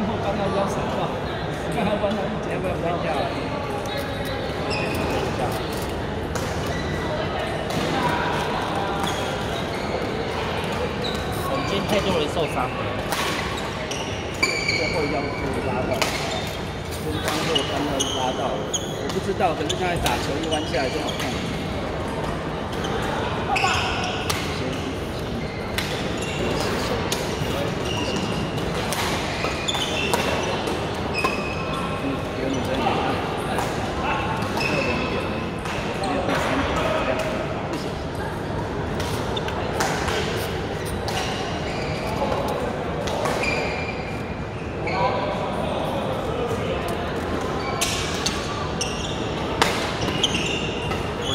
刚好刚刚要上吧，刚好刚刚结婚要下。今天太多人受伤了，最后腰部拉到，跟刚肉刚刚拉到，我不知道，可是刚才打球一弯下来就好痛。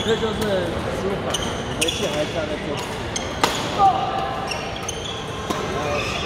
这就是书法，回去还是要再做。走。啊，休，